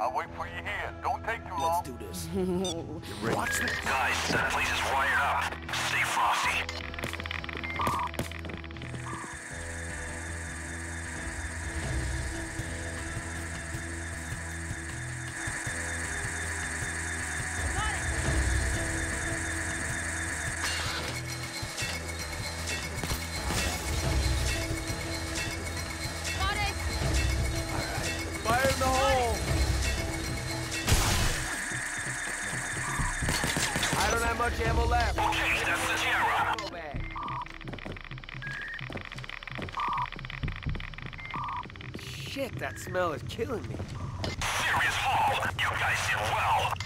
I'll wait for you here. Don't take too long. Let's do this. Watch this. Guys, that place is wired up. Stay frosty. much ammo left. Okay, that's the Shit, that smell is killing me. Serious. You guys did well.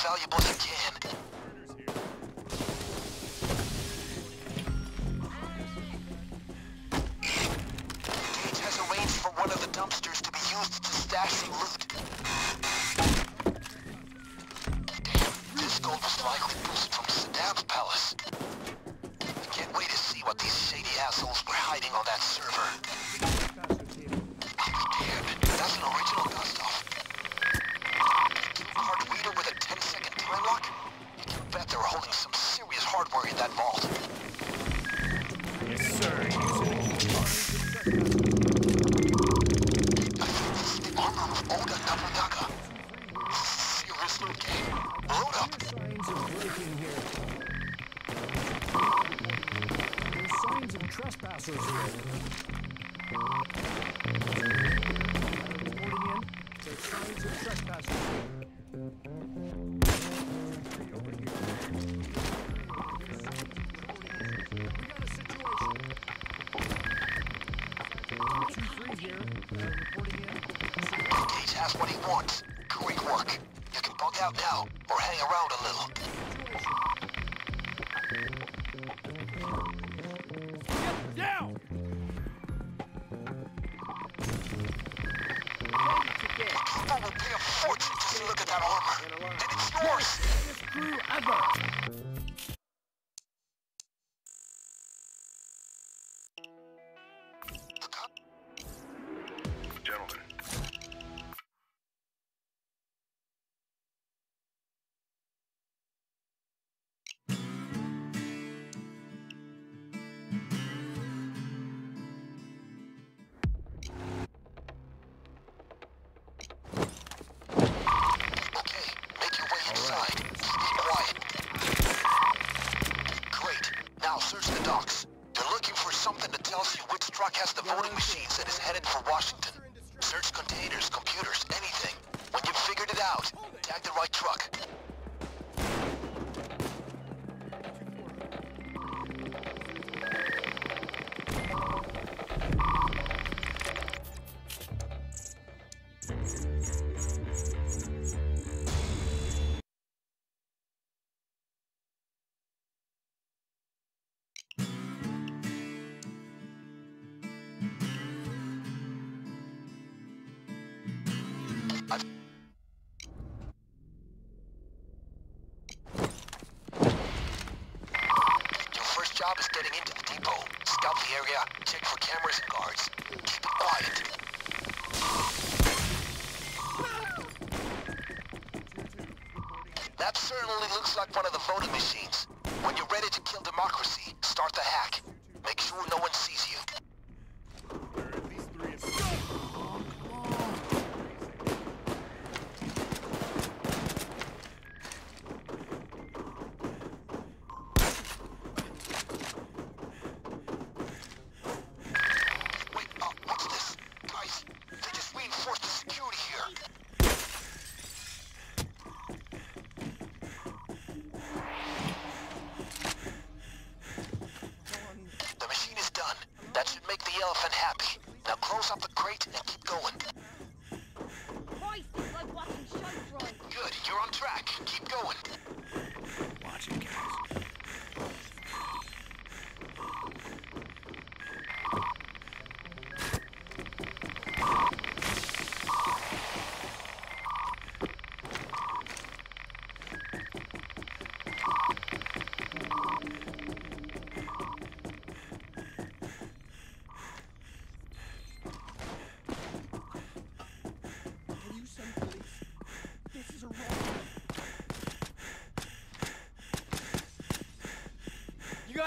只要一步能 Gage has what he wants. Great work. You can bug out now, or hang around a little. out. Tag the right truck. voting machine.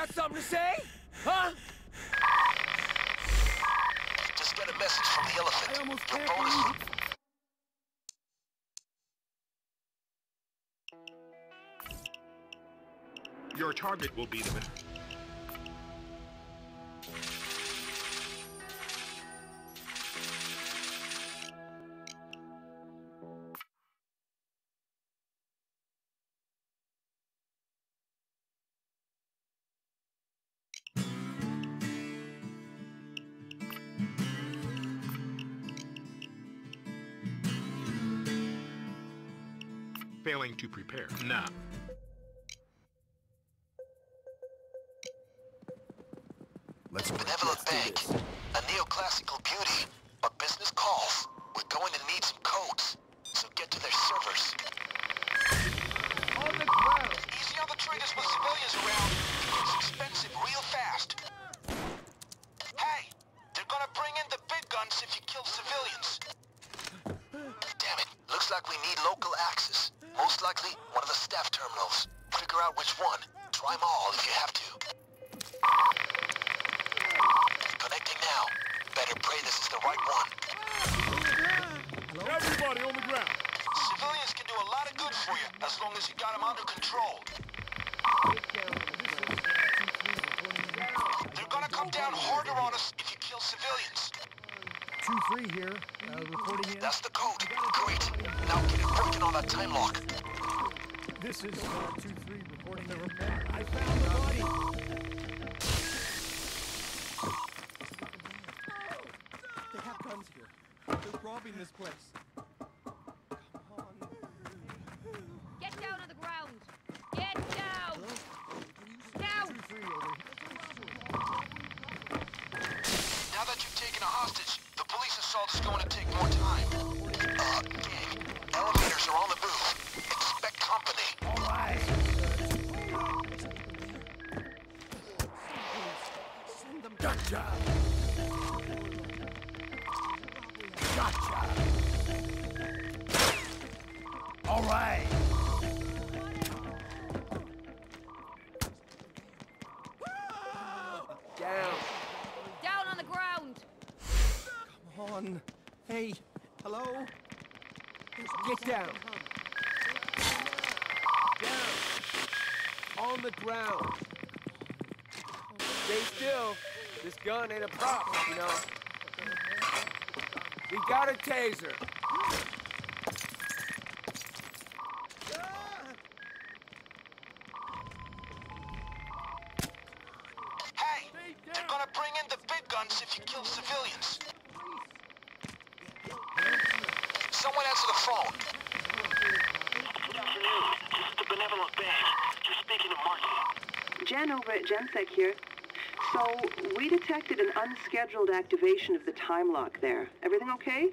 got something to say? Huh? Just get a message from the elephant. Your bonus. Your target will be the... failing to prepare. Nah. down harder on us if you kill civilians. Two three here. Uh, in. That's the code. Great. Now get it working on that time lock. This is uh, two three reporting the repair. I found the body. They're robbing this place. on the ground. Stay still. This gun ain't a prop, you know. We got a taser. Over at GenSec here. So, we detected an unscheduled activation of the time lock there. Everything okay?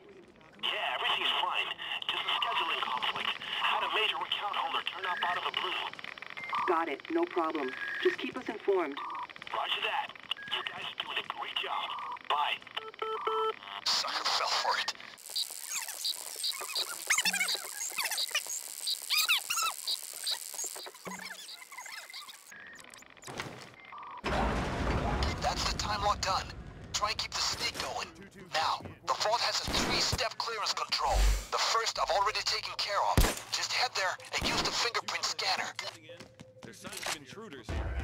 Yeah, everything's fine. Just a scheduling conflict. Had a major account holder turn up out of the blue. Got it, no problem. Just keep us informed. Roger that. You guys are doing a great job. Bye. Sucker fell for it. That's the time lock done. Try and keep the sneak going. Now, the vault has a three-step clearance control. The first I've already taken care of. Just head there and use the fingerprint scanner. There's signs of intruders here.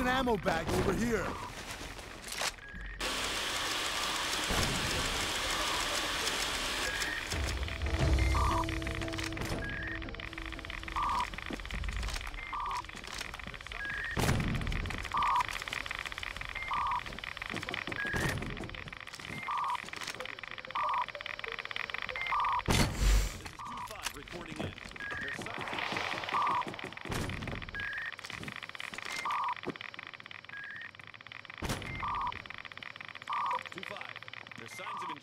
An ammo bag over here.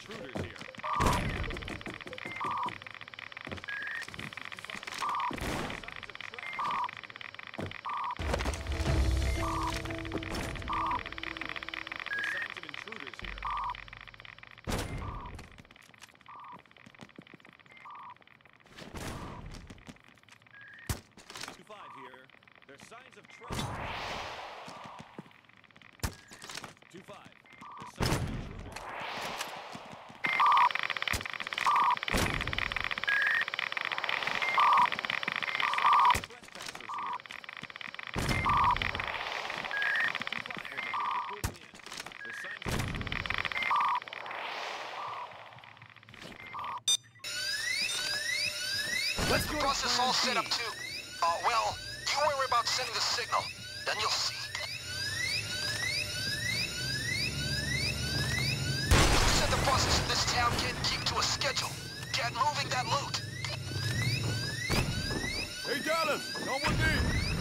Intruders Let's go to Process all set up too. Uh, well, you worry about sending the signal. Then you'll see. You said the process in this town can't keep to a schedule. Get moving that loot. Hey, Dallas, come with me.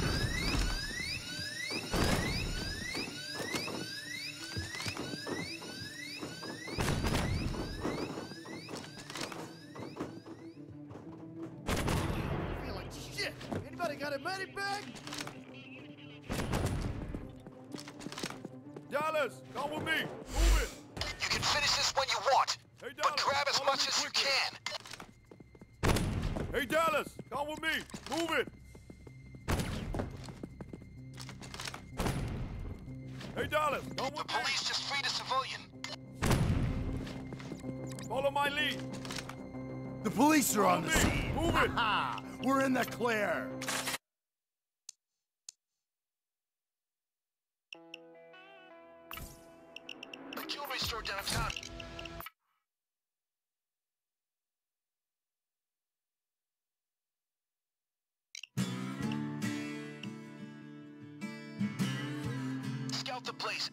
the place.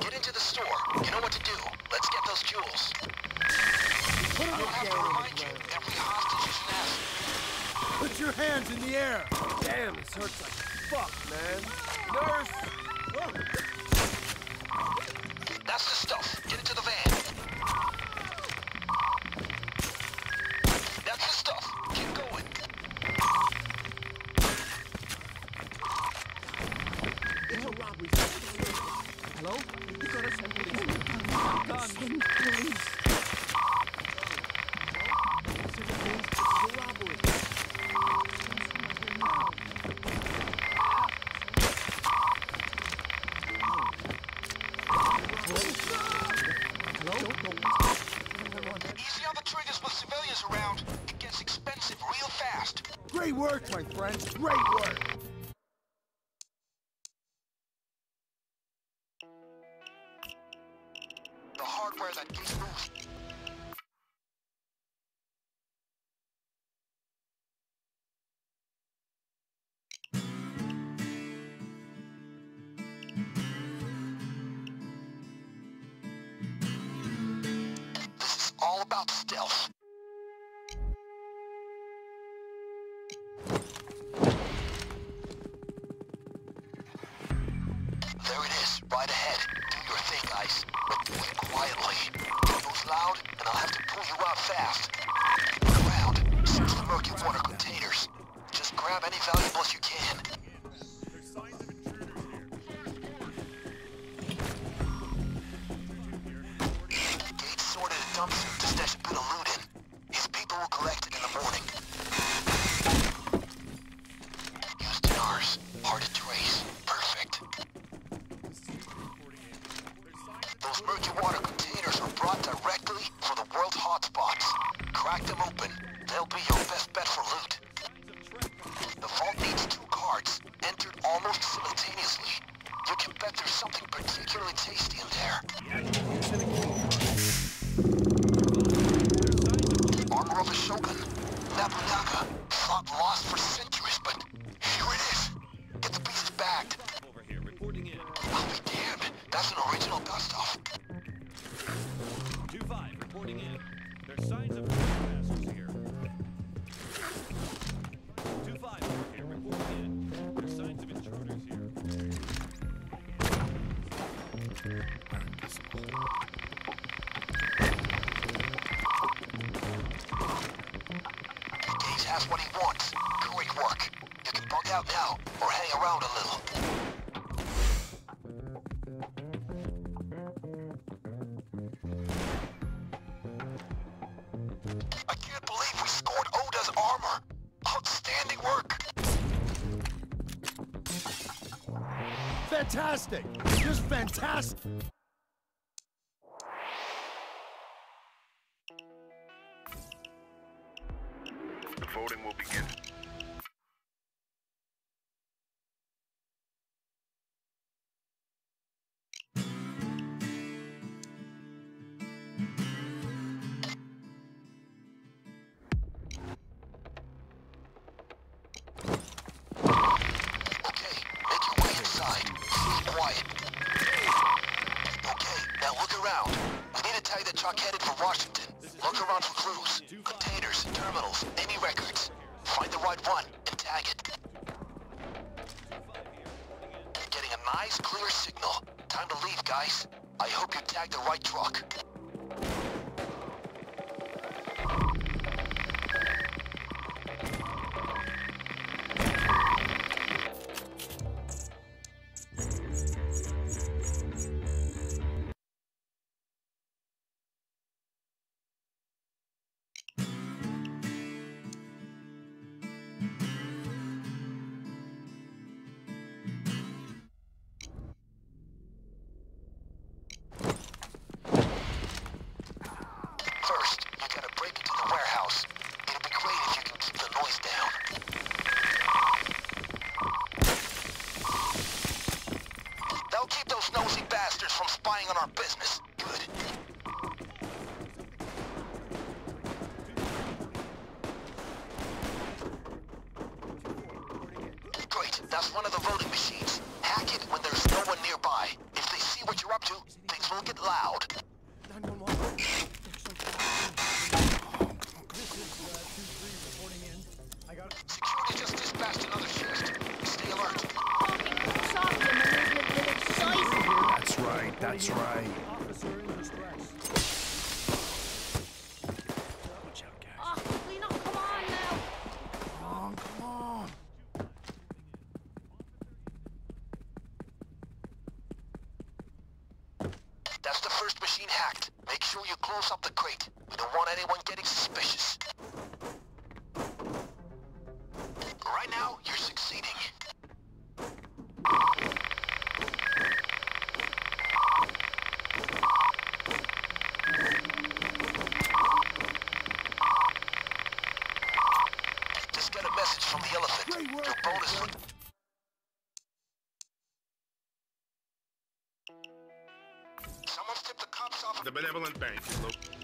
Get into the store. You know what to do. Let's get those jewels. I don't have to remind you, every hostage is an asset. Put your hands in the air! Damn, this hurts like fuck, man. Nurse! Great work, my friends. Great work. The hardware that gives boost. This is all about stealth. them open. fantastic! Just fantastic! The voting will begin. the benevolent bank is located.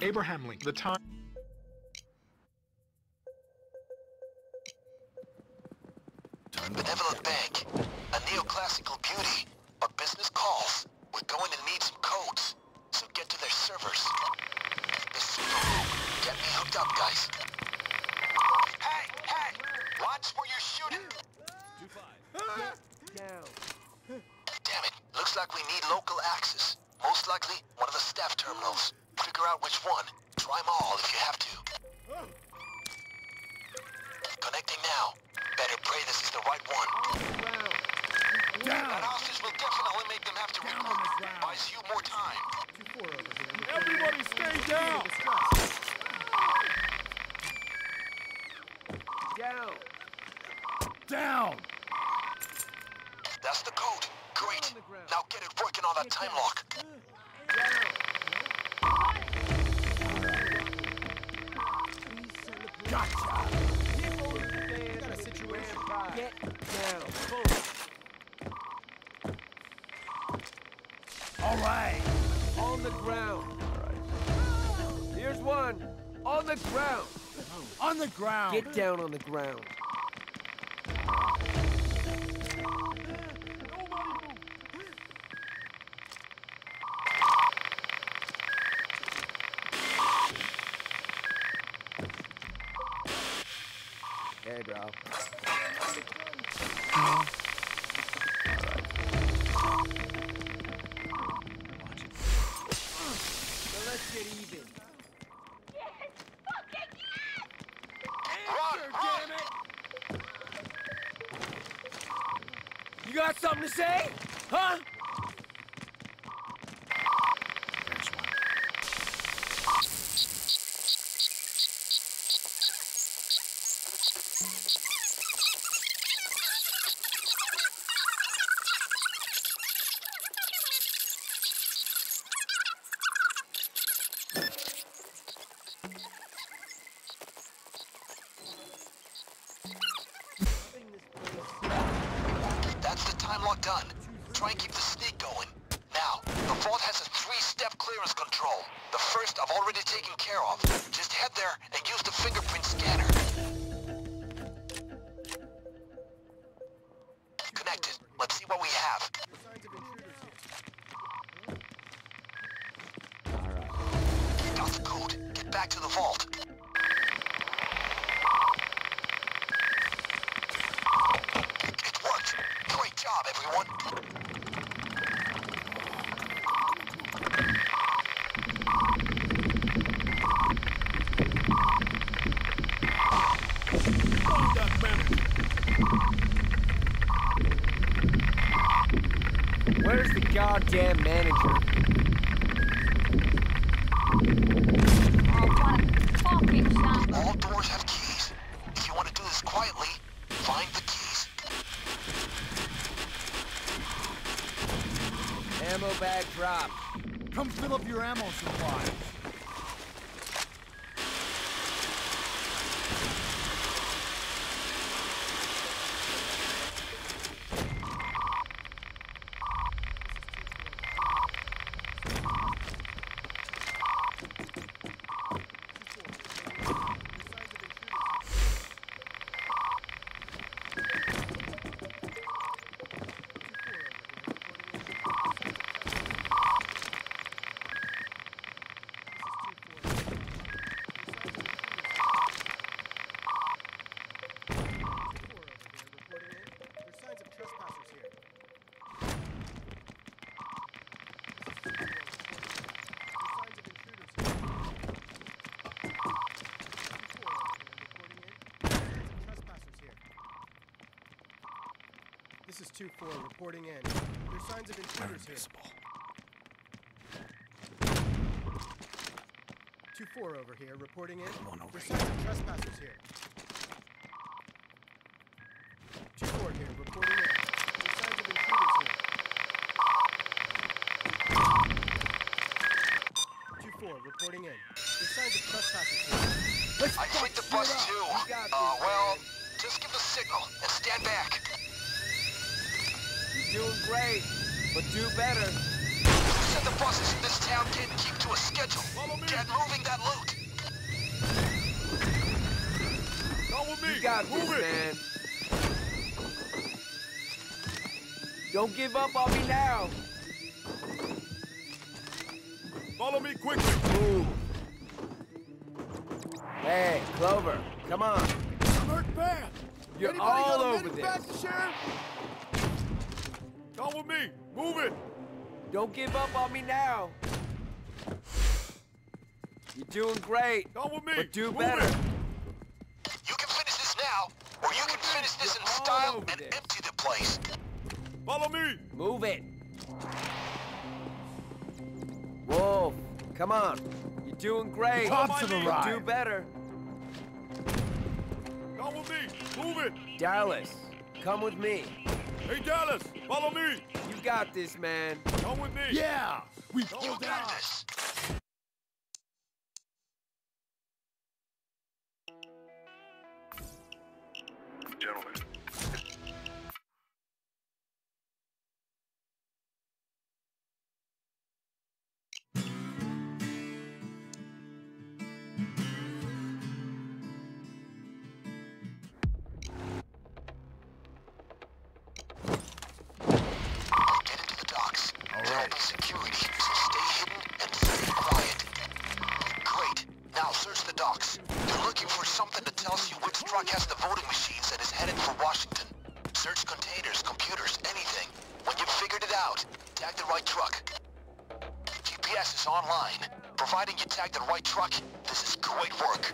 Abraham Lincoln, the time. time lock. All right. On the ground. Here's one. On the ground. On the ground. Get down on the ground. get even. Yes! Fucking yes! Answer, damn it! You got something to say? Huh? manager. 2-4, reporting in. There's signs of intruders here. 2-4 over here, reporting in. Come on over There's signs of trespassers here. 2-4 here, reporting in. There's signs of intruders here. 2-4, reporting in. There's signs of trespassers here. Let's I think the bus too. Uh, well, just give the signal and stand back. You're doing great, but do better. Who said the buses in this town can't keep to a schedule? Get moving that loot. Come with me. You got Move this, it. man. Don't give up on me now. Follow me quickly. Move. Hey, Clover, come on. I'm hurt bad. You're Anybody all over medic back this. To share? Come with me. Move it. Don't give up on me now. You're doing great, Come with me. but do Move better. it. You can finish this now, or you can finish this in You're all style and this. empty the place. Follow me. Move it. Wolf, come on. You're doing great. Tops of the but ride. Do better. Come with me. Move it. Dallas, come with me. Hey, Dallas. Follow me. You got this, man. Come with me. Yeah, we You pulled it docks. You're looking for something that tells you which truck has the voting machines and is headed for Washington. Search containers, computers, anything. When you've figured it out, tag the right truck. GPS is online. Providing you tag the right truck, this is great work.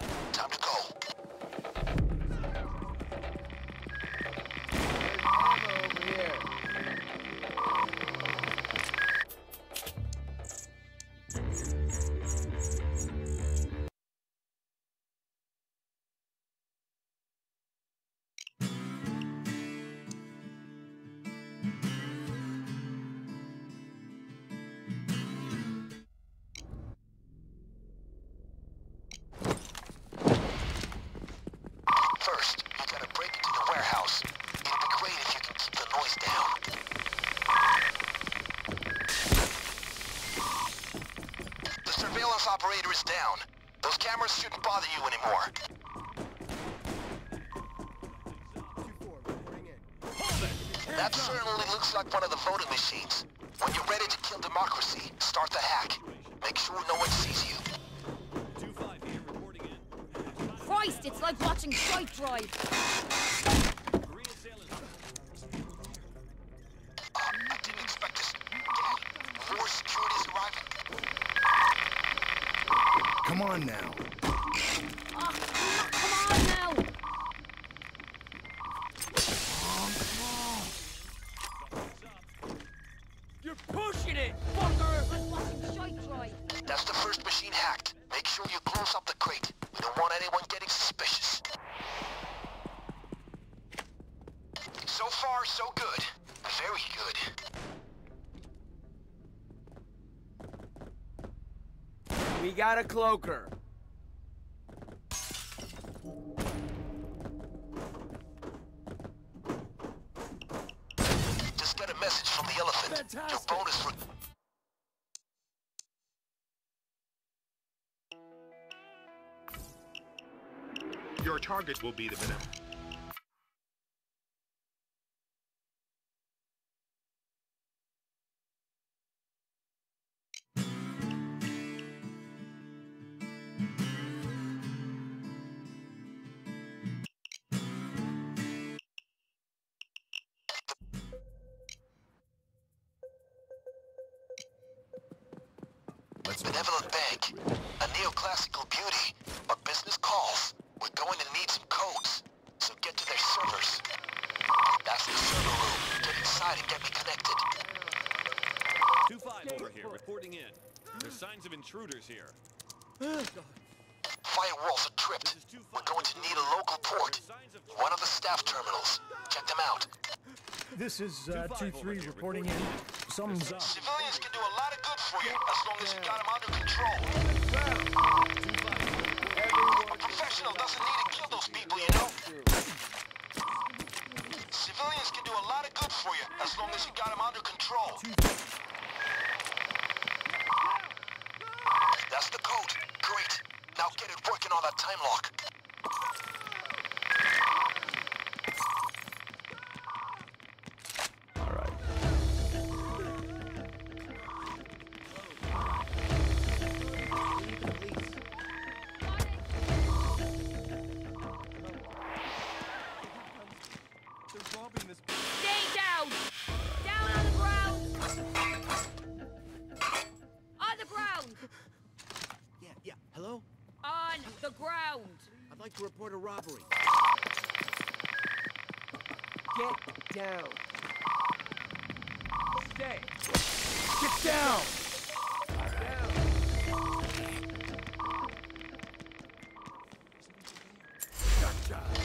Start the hack. Make sure no one sees you. 2-5 here, reporting in. Christ, it's like watching Fight Drive. Come on Uh, cloaker. Just got a message from the elephant. Your bonus for... Your target will be the benevolent. Benevolent Bank. A neoclassical beauty. But business calls. We're going to need some codes. So get to their servers. That's the server room. Get outside and get me connected. Two five over here, reporting in. There's signs of intruders here. Firewalls are tripped. We're going to need a local port. One of the staff terminals. Check them out. This is uh, 2-3 reporting in. Something's up. Civilians can do a lot of good for you as long as you got them under control. A professional doesn't need to kill those people, you know? Civilians can do a lot of good for you as long as you got them under control. That's the code. Great. Now get it working on that time lock. To report a robbery. Get down. Stay. Get down!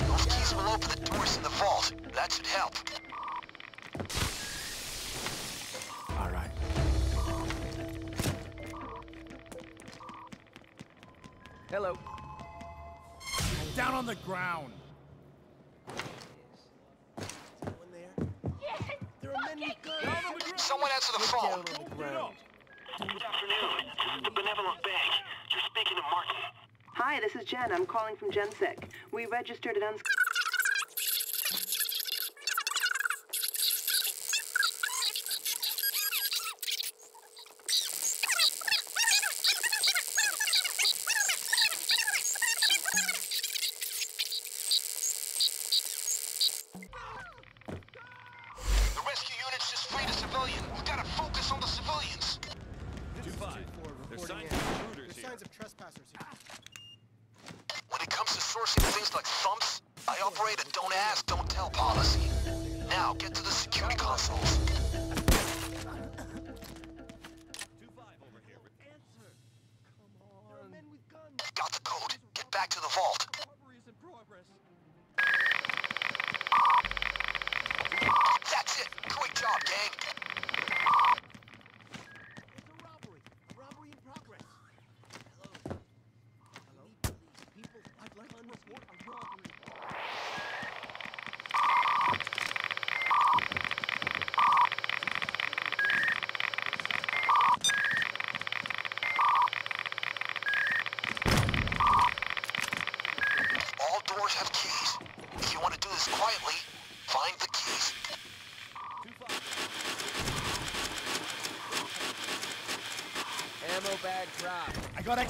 Those keys will open the doors in the vault. That should help. Guns. Someone answer the phone. Down on the ground. Good afternoon. The Benevolent Bank. You're speaking to Martin. Hi, this is Jen. I'm calling from GenSec. We registered an uns...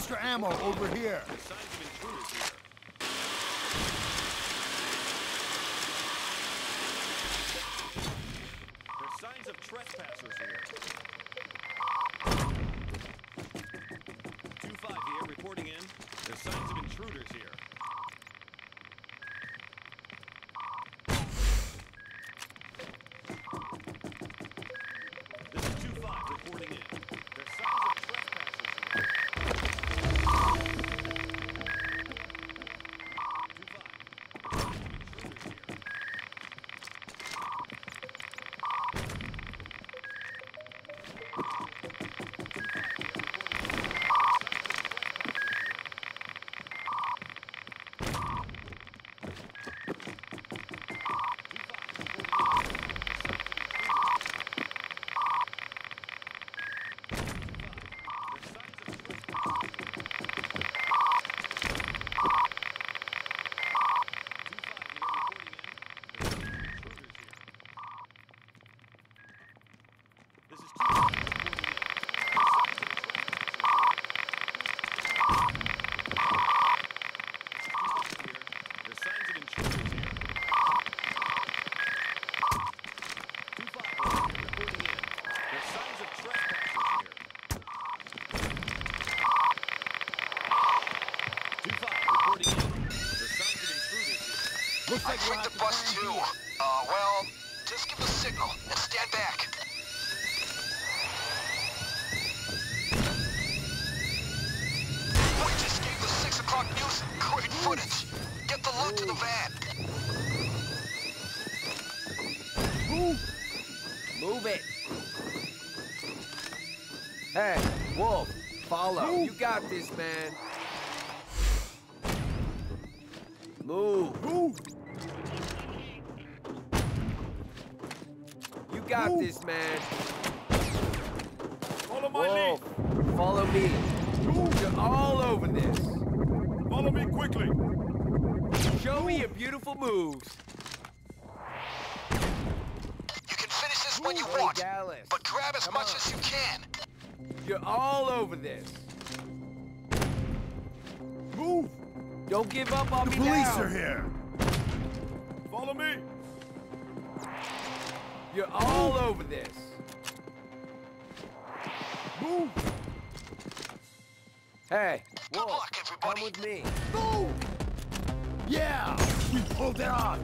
extra ammo over here. Trespassers here. Two five here, reporting in. There's signs of intruders here. This is two five reporting in. There's signs of trespassers here. Two five. Intruders here. This is two reporting in. There's signs of intruders here. Two five over here, reporting in. There's signs of trespassers here. Two five reporting in. There's signs of intruders here. Looks I we'll the bus too. You got this, man. Follow my Wolf, follow me. You're all over this. Follow me quickly. Show me your beautiful moves. You can finish this when you Hey, want, Dallas. but grab as Come much on. as you can. You're all over this. Move! Don't give up on The me police now. are here! Follow me. You're all over this. Move! Hey, Good luck, come with me. Move! Yeah! We pulled it off!